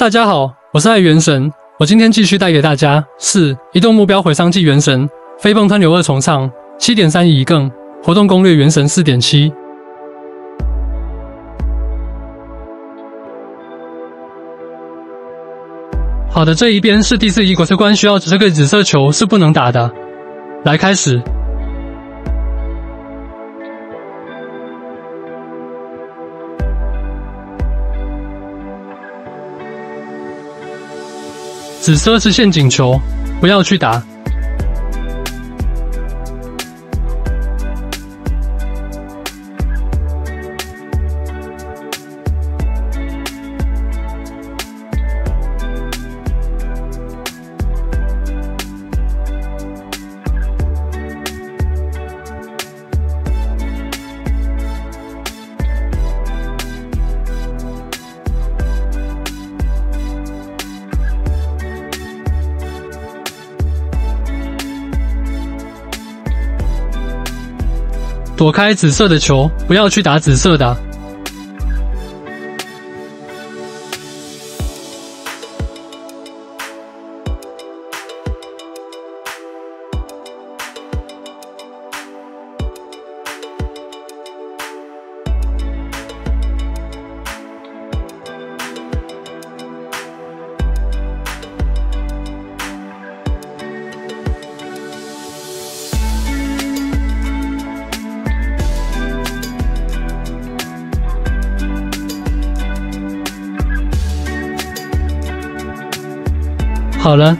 大家好，我是爱元神，我今天继续带给大家是移动目标毁伤剂元神飞蹦吞流二重唱七点三一更活动攻略元神四点七。好的，这一边是第四一国车关，需要这个紫色球是不能打的。来开始。紫色是陷阱球，不要去打。躲开紫色的球，不要去打紫色的。好了，